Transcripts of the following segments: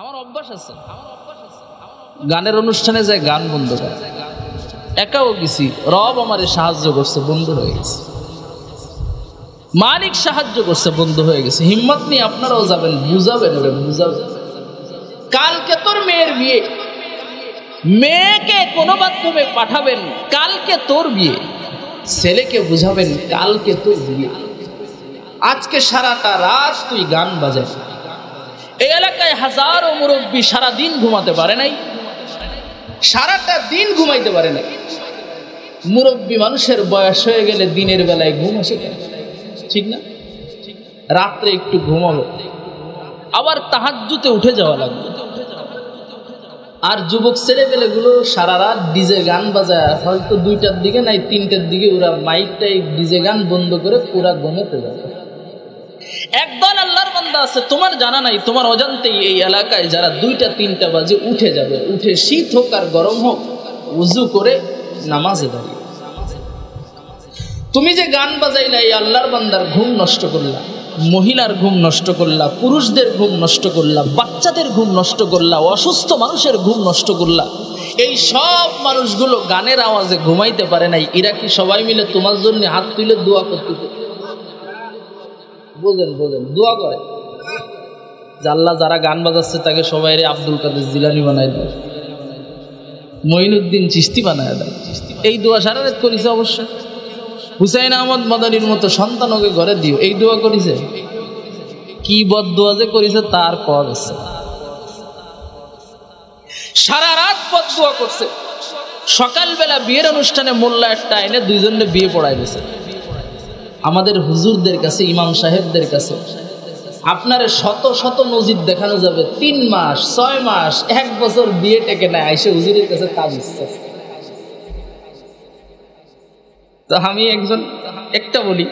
আমার অভ্যাস আছে। গানের অনুষ্ঠানে যায় গান বন্ধ করে, একাও গেছি। রব আমারে সাহায্য করছে, বন্ধু হয়ে গেছে। মালিক সাহায্য করছে, বন্ধু হয়ে গেছে। হিম্মত নিয়ে আপনারাও যাবেন, বুঝাবেন বুঝাবেন। কালকে তোর মেয়ের বিয়ে। মেয়েকে কোনো মাধ্যমে পাঠাবেন, কালকে তোর বিয়ে। ছেলেকে বুঝাবেন, কালকে তোর বিয়ে। আজকে সারাটা রাত তুই গান বাজাস এই এলাকায় হাজারো মুরব্বী সারা দিন ঘুমাতে পারে নাই, সারাটা দিন ঘুমাইতে পারে নাই। মুরব্বী মানুষের বয়স হয়ে গেলে দিনের বেলায় ঘুম আসে ঠিক না? রাত্রে একটু ঘুমাবো। আবার তাহাজ্জুতে উঠে যাওয়া লাগবে। আর যুবক ছেড়ে ছেলেপেলেগুলো সারা রাত ডিজে গান বাজায় হয়তো দুইটার দিকে নাই, তিনটার দিকে ওরা মাইকটাই ডিজে গান বন্ধ করে পুরা ঘুমোতে যাবে। একদল আল্লাহর বান্দা আছে, তোমার জানা নাই, তোমার অজান্তেই এই এলাকায় যারা দুইটা, তিনটা বাজে উঠে যাবে। উঠে শীত হোক আর গরম হোক, উজু করে নামাজে দাঁড়িয়ে। তুমি যে গান বাজাইলা, এই আল্লাহর বান্দার ঘুম নষ্ট করলা, মহিলার ঘুম নষ্ট করলা, পুরুষদের ঘুম নষ্ট করলা, বাচ্চাদের ঘুম নষ্ট করলা, অসুস্থ মানুষের ঘুম নষ্ট করলা, এই সব মানুষগুলো গানের আওয়াজে ঘুমাইতে পারে নাই। এরা কি সবাই মিলে তোমার জন্য হাত তুলে দোয়া করতেছে বোঝেন বোঝেন দোয়া করে। জাল্লা যারা গান বাজাচ্ছে, তাকে সবাই আব্দুল কাদের জিলানি বানায় দেয়। মঈনুদ্দিন চিস্তি বানায় দেয়। এই দোয়া সারা রাত করেছে অবশ্যই হুসাইন আহমদ মাদানির মতো সন্তান ওকে ঘরে দিও। এই দোয়া করেছে? কি বদ দোয়া যে করেছে, তার পর আছে। সারা রাত পদ দোয়া করছে। সকালবেলা বিয়ের অনুষ্ঠানে মোল্লা একটা আইনে দুইজনে বিয়ে পড়াই দিয়েছে আমাদের হুজুরদের কাছে, ইমাম সাহেবদের কাছে আপনার শত শত নজির দেখানো যাবে, তিন মাস, ছয় মাস, এক বছর বিয়ে টেকে নেয়, আইসে হুজুরের কাছে তাবিজ। তো আমি একজন, একটা বলি,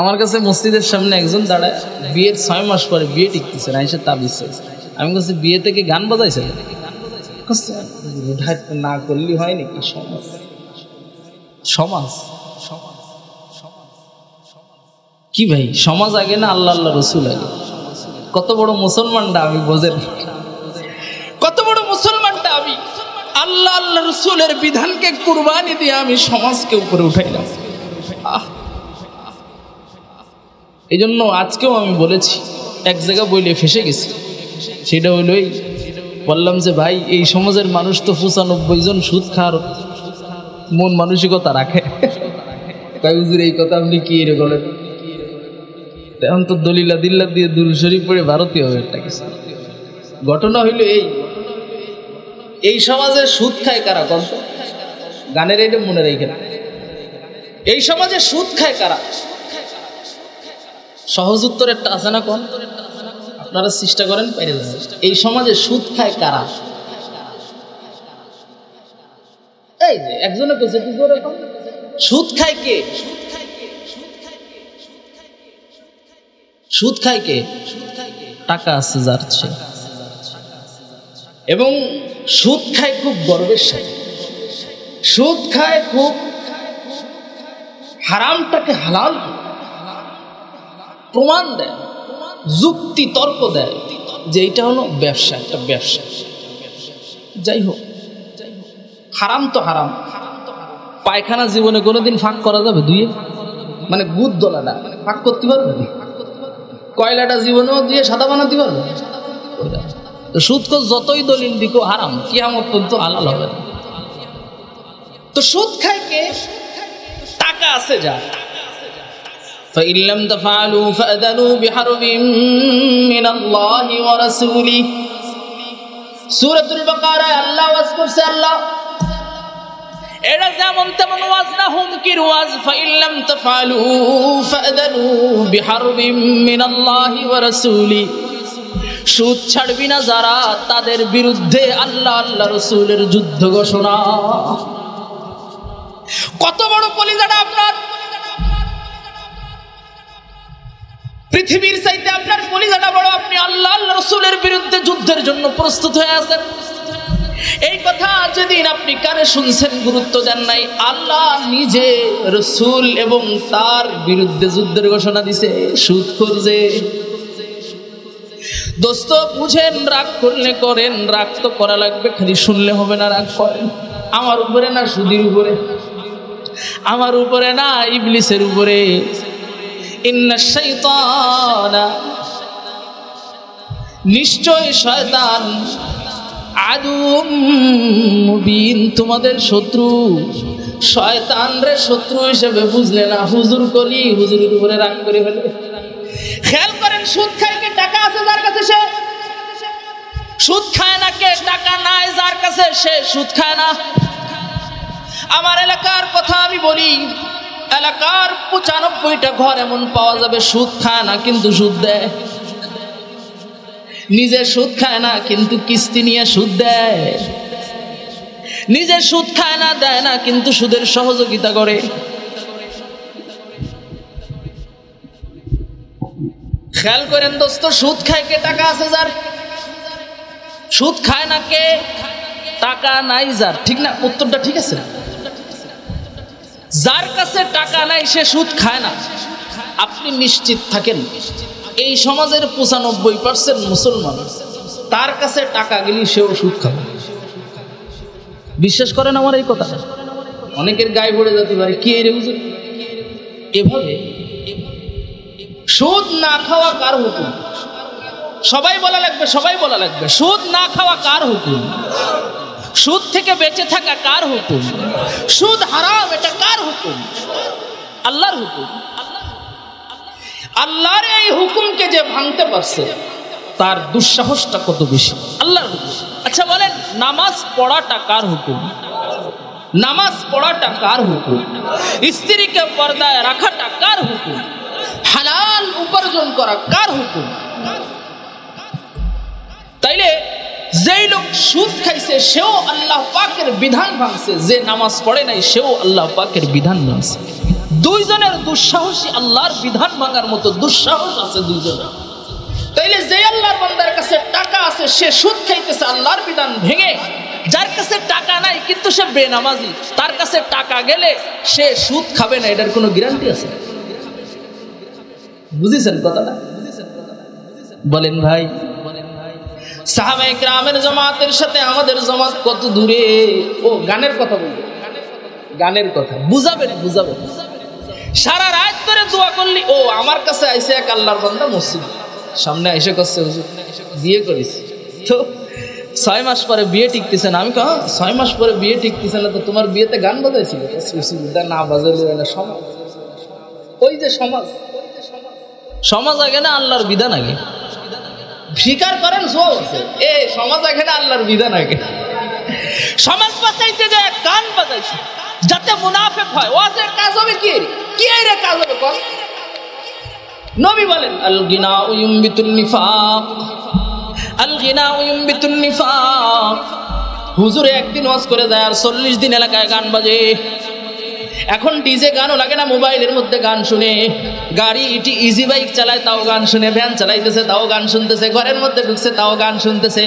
আমার কাছে মসজিদের সামনে একজন দাঁড়ায়, বিয়ের ছয় মাস পরে বিয়ে টিকতেছে না এসে চাইছে। আমি কাছে বিয়ে থেকে গান বাজাইছে না করলে হয় নাকি সমাজ সমাজ কি ভাই, সমাজ আগে না আল্লাহ আল্লাহ রসুল আগে? কত বড় মুসলমানটা আমি বোঝেন কত বড় মুসলমানটা আমি? আল্লাহ আল্লাহ রসুলের বিধানকে কুরবানি দিয়ে আমি সমাজকে উপরে উঠাইলাম। এই জন্য আজকেও আমি বলেছি, এক জায়গা বইলে ফেসে গেছি। সেটা হইল এই, বললাম যে ভাই, এই সমাজের মানুষ তো পঁচানব্বই জন সুদ খাওয়ার মন মানসিকতা রাখে। তাই এই কথা আপনি কি বলেন? এখন তো দলিলা দিল্লা দিয়ে দুল শরীফ পড়ে ভারতীয় একটা কিছু। ঘটনা হইল এই। এই সমাজে সুদ খায় কারা কত গানের এটা মনে রেখে। এই সমাজে সুদ খায় কারা? সহজ উত্তর একটা আছে না কোন? আপনারা চেষ্টা করেন, পাইরে এই সমাজে সুদ খায় কারা? এই একজনে পেয়েছে কি করে কম? সুদ খায় সুদ খায় কে টাকা আছে যার এবং সুদ খায় খুব গর্বের সাথে। সুদ খায় খুব হারামটাকে হালাল প্রমাণ দেয়, যুক্তি তর্ক দেয় যে এটা হলো ব্যবসা, একটা ব্যবসা। যাই হোক, হারাম তো হারাম। পায়খানা জীবনে কোনোদিন ফাঁক করা যাবে দুয়ে মানে গুদ দলাটা ফাঁক করতে পারবে? কয়লাটা জীবনেও দিয়ে সাদা বানাতে পারবে তো সুদ কর যতই দলিল দিকো হারাম কিয়ামত পর্যন্ত হালাল হবে না। তো সুদ খায় কে টাকা আছে যা فإن لم تفعلوا فأذنوا بحرب من الله ورسوله سورة البقرة আল্লাহ ওয়াজ করছে আল্লাহ এটা যেমন তেমন ওয়াজ না, হুমকির ওয়াজ। ফাইল্লাম তাফালু ফাদানু বিহারবিম মিনাল্লাহি ওয়া রাসূলি। সুদ ছাড়বি না যারা, তাদের বিরুদ্ধে আল্লাহ আল্লাহ রসুলের যুদ্ধ ঘোষণা। কত বড় কলিজাটা আপনার। পৃথিবীর চাইতে আপনার কলিজাটা বড়, আপনি আল্লাহ আল্লাহ রসুলের বিরুদ্ধে যুদ্ধের জন্য প্রস্তুত হয়ে আছেন। এই কথা যেদিন আপনি কানে শুনছেন, গুরুত্ব দেন নাই। আল্লাহ নিজে রসুল এবং তার বিরুদ্ধে যুদ্ধের ঘোষণা দিছে, সুদ করছে। দোস্ত, বুঝেন, রাগ করলে করেন, রাগ তো করা লাগবে, খালি শুনলে হবে না রাগ করেন। আমার উপরে না, সুদির উপরে। আমার উপরে না, ইবলিসের উপরে। নিশ্চয় শয়তান মুবিন, তোমাদের শত্রু। শয়তান রে শত্রু হিসেবে বুঝলে না। হুজুর করি হুজুরের উপরে রাগ করে ফেলে। খেয়াল করেন, সুদ খায় কে? টাকা আছে যার কাছে সে? সুদ খায় না কে? টাকা নাই যার কাছে সে? সুদ খায় না। আমার এলাকার কথা আমি বলি, এলাকার পঁচানব্বইটা ঘর এমন পাওয়া যাবে, সুদ খায় না, কিন্তু সুদ দেয়। নিজে সুদ খায় না, কিন্তু কিস্তি নিয়ে সুদ দেয়। নিজে সুদ খায় না, দেয় না, কিন্তু সুদের সহযোগিতা করে। খেয়াল করেন দোস্ত, সুদ খায় কে? টাকা আছে যার। সুদ খায় না কে? টাকা নাই যার। ঠিক না? উত্তরটা ঠিক আছে যার কাছে টাকা নাই, সে সুদ খায় না। আপনি নিশ্চিত থাকেন। এই সমাজের পঁচানব্বই পার্সেন্ট মুসলমান, তার কাছে টাকা গেলে সেও সুদ খাবে। বিশ্বাস করেন আমার এই কথা? অনেকের গায়ে পড়ে যেতে পারে, কি রে বুঝুন এভাবে সুদ না খাওয়া কার হুকুম? সবাই বলা লাগবে, সবাই বলা লাগবে, সুদ না খাওয়া কার হুকুম? সুদ থেকে বেঁচে থাকা কার হুকুম? সুদ হারাম, এটা কার হুকুম? আল্লাহর হুকুম। আল্লাহর এই হুকুমকে যে ভাঙতে পারছে, তার দুঃসাহসটা কত বেশি? আল্লাহর আচ্ছা বলেন, নামাজ পড়াটা কার হুকুম? নামাজ পড়াটা কার হুকুম? স্ত্রীকে পর্দায় রাখাটা কার হুকুম? হালাল উপার্জন করা কার হুকুম? তাইলে যেই লোক সুদ খাইছে, সেও আল্লাহ পাকের বিধান ভাঙছে, যে নামাজ পড়ে নাই, সেও আল্লাহ পাকের বিধান ভাঙছে। দুইজনের দুঃসাহসী আল্লাহর বিধান ভাঙার মতো দুঃসাহস আছে দুইজনের। তাইলে যে আল্লাহর বান্দার কাছে টাকা আছে, সে সুদ খাইতেছে, আল্লাহর বিধান ভেঙে। যার কাছে টাকা নাই, কিন্তু সে বেনামাজি। তার কাছে টাকা গেলে সে সুদ খাবে না, এটার কোনো গ্যারান্টি আছে? বুঝেছেন কথাটা? বলেন ভাই। সাহাবাই গ্রামের জমাতের সাথে আমাদের জমাত কত দূরে? ও, গানের কথা বলব। গানের কথা। বুঝাবেন বুঝাবেন। সারা রাত ধরে দোয়া করলি, ও, আমার কাছে আইসে এক আল্লাহর বান্দা মসজিদ। সামনে আইসে করছে হুজুর, বিয়ে করিস। তো ছয় মাস পরে বিয়ে টিকতেছে না। আমি কহ ছয় মাস পরে বিয়ে টিকতেছে না, তো তোমার বিয়েতে গান বাজাইছিল? না, বাজাইলে না, সমাজ। ওই যে সমাজ। সমাজ আগে না আল্লাহর বিধান আগে। স্বীকার করেন এ, সমাজ আগে না আল্লাহর বিধান আগে। সমাজ বাঁচাইতে যে গান বাজাইছে। যাতে মুনাফেক হয়। ওয়াজের কাজ হবে কি? কি রে কাজ হবে কর নবী বলেন আল গিনা উয়ুমবিতুল নিফাক। আল গিনা উয়ুমবিতুল নিফাক। হুজুরে একদিন ওয়াজ করে যায়, আর চল্লিশ দিন এলাকায় গান বাজে। এখন ডিজে গানও লাগে না, মোবাইলের মধ্যে গান শুনে। গাড়ি ইটি ইজি বাইক চালায়, তাও গান শুনে, ভ্যান চালাইতেছে, তাও গান শুনতেছে, ঘরের মধ্যে ঢুকছে, তাও গান শুনতেছে।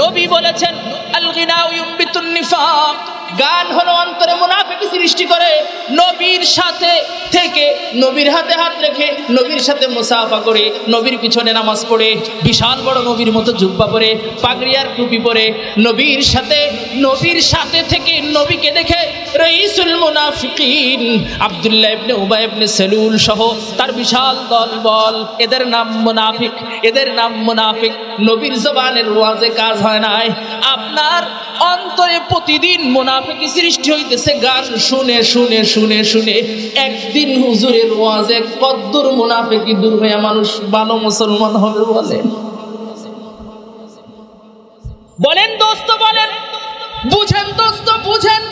নবী বলেছেন আল গিনা উয়ুমবিতুল নিফাক। গান হলো অন্তরে মুনাফিকি সৃষ্টি করে নবীর সাথে থেকে, নবীর হাতে হাত রেখে, নবীর সাথে মুসাফা করে, নবীর পিছনে নামাজ পড়ে, বিশাল বড় নবীর মতো জুব্বা পরে, পাগড়িয়ার টুপি পরে, নবীর সাথে নবীর সাথে থেকে নবীকে দেখে রইসুল মুনাফিকিন, আব্দুল্লাহ ইবনে উবাই ইবনে সেলুল সহ তার বিশাল দল বল। এদের নাম মুনাফিক, এদের নাম মুনাফিক। নবীর জবানের ওয়াজে কাজ হয় নাই। আপনার অন্তরে প্রতিদিন মুনাফিকি সৃষ্টি হইতেছে, গান শুনে শুনে শুনে শুনে। একদিন হুজুরের ওয়াজে কদ্দুর মুনাফিকি দূর হয়ে মানুষ ভালো মুসলমান হবে বলেন বলেন দোস্ত, বলেন। বুঝেন দোস্ত, বুঝেন।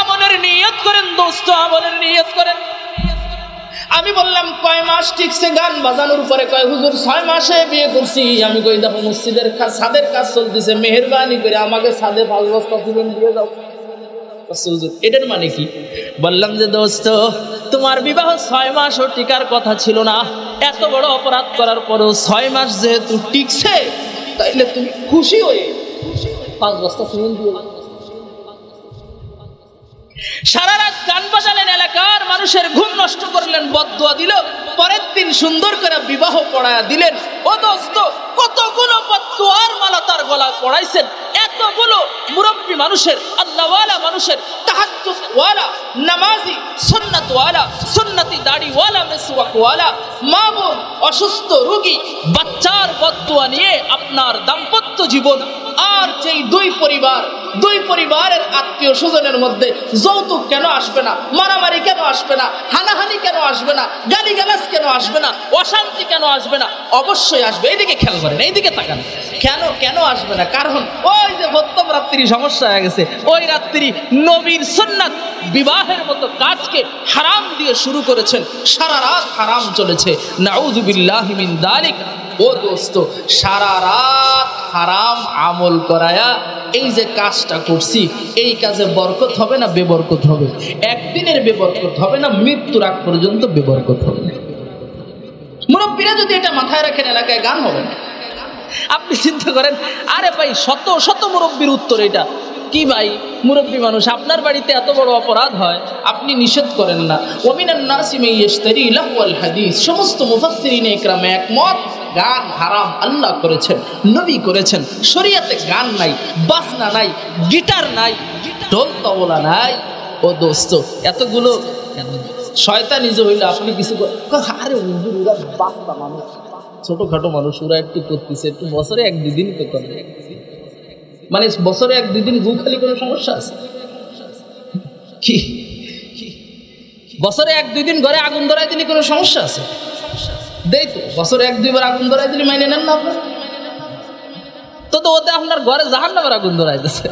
আমলের নিয়ত করেন দোস্ত, আমলের নিয়ত করেন। আমি বললাম, কয় মাস ঠিকছে গান বাজানোর উপরে কয়, হুজুর, ছয় মাসে বিয়ে করছি। আমি কই, দেখো, মসজিদের ছাদের কাজ চলতেছে, মেহরবানি করে আমাকে ছাদে পাঁচ বস্তা তুলে দিয়ে দাও এটার মানে কি? বললাম যে, দোস্ত, তোমার বিবাহ ছয় মাসও টিকার কথা ছিল না। এত বড় অপরাধ করার পরেও ছয় মাস যেহেতু টিকছে, তাইলে তুমি খুশি হয়ে পাঁচ বস্তা সিমেন্ট দিয়ে সারা রাত গান বাজালেন এলাকার মানুষের ঘুম নষ্ট করলেন বদুয়া দিল। পরের দিন সুন্দর করে বিবাহ পড়ায়া দিলেন। ও দোস্ত, কতগুলো বদুয়ার মালা তার গলা পড়াইছেন? এতগুলো মুরব্বী মানুষের, আল্লাহওয়ালা মানুষের, তাহাজ্জুদওয়ালা, নামাজি, সুন্নাতওয়ালা, সুন্নতি দাড়িওয়ালা, মেসওয়াকওয়ালা, মা বোন, অসুস্থ রোগী, বাচ্চার বদুয়া নিয়ে আপনার দাম্পত্য জীবন আর যেই দুই পরিবার দুই পরিবারের আত্মীয় স্বজনের মধ্যে যৌতুক কেন আসবে না? মারামারি কেন আসবে না? হানাহানি কেন আসবে না? গালি গালাজ কেন আসবে না? অশান্তি কেন আসবে না? অবশ্যই আসবে। এইদিকে খেয়াল করেন, এইদিকে তাকান। কেন কেন আসবে না? কারণ ওই যে ভোত্তম রাত্রি সমস্যা হয়ে গেছে। ওই রাত্রি নবীর সুন্নাত বিবাহের মতো কাজকে হারাম দিয়ে শুরু করেছেন। সারা রাত হারাম চলেছে। নাউজুবিল্লাহ মিন দালিক। ও দোস্ত, সারা রাত হারাম আমল করায়া এই যে কাজটা করছি, এই কাজে বরকত হবে না বেবরকত হবে? একদিনের বেবরকত হবে না মৃত্যুর আগ পর্যন্ত বেবরকত হবে? মুরব্বীরা যদি এটা মাথায় রাখেন, এলাকায় গান হবে আপনি চিন্তা করেন, আরে ভাই, শত শত মুরব্বীর উত্তর এটা। কি ভাই, মুরব্বী মানুষ, আপনার বাড়িতে এত বড় অপরাধ হয়, আপনি নিষেধ করেন না। ওমিনান নাসিমে ইয়েশতারি লাহওয়াল হাদিস, সমস্ত মুফাসসিরিনে ইকরামে একমত। গান হারাম আল্লাহ করেছেন, নবী করেছেন, শরিয়াতে গান নাই, বাজনা নাই, গিটার নাই, ঢোল তবলা নাই। ও দোস্ত, এতগুলো শয়তান নিজে হইলে, আপনি কিছু আরে বাচ্চা মানুষ। ছোটোখাটো মানুষ, ওরা একটু করতেছে, একটু বছরে এক দুদিন তো করে। মানে বছরে এক দুদিন গু খালি কোনো সমস্যা আছে? কি? বছরে এক দুই দিন ঘরে আগুন ধরাই দিলে কোনো সমস্যা আছে? তো, বছরে এক, দুইবার আগুন ধরাই দিলে মাইনে নেন না আপনার। তো তো ওতে আপনার ঘরে জাহান নামের আগুন ধরাই দিচ্ছে